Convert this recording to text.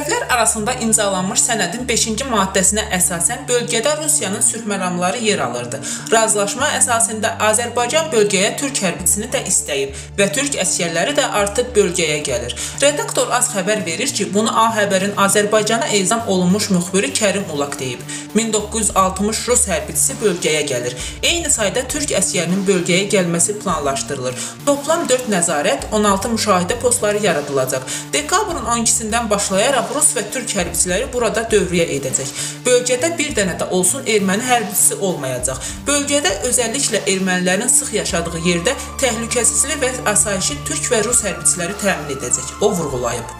Gracias. Arasında imzalanmış sənədin 5-ci maddəsinə əsasən bölgədə Rusiyanın sülh məramları yer alırdı. Razılaşma əsasında Azərbaycan bölgəyə türk hərbçisini də istəyib və türk əsgərləri də artıq bölgəyə gəlir. Redaktor az xəbər verir ki, bunu A Xəbərin Azərbaycana ezam olunmuş müxbiri Kərim Ulaq deyib. 1960 Rus hərbçisi bölgəyə gəlir. Eyni sayda türk əsgərinin bölgəyə gəlməsi planlaşdırılır. Toplam 4 nəzarət, 16 müşahidə postları yaradılacaq. Dekabrın 12-sindən başlayaraq Rus və türk hərbçiləri burada dövrəyə edəcək. Bölgədə bir dənə də olsun erməni hərbçisi olmayacaq. Bölgədə özəlliklə ermənilərin sıx yaşadığı yerdə təhlükəsizlik və asayişi türk və rus hərbçiləri təmin edəcək. O vurğulayıb.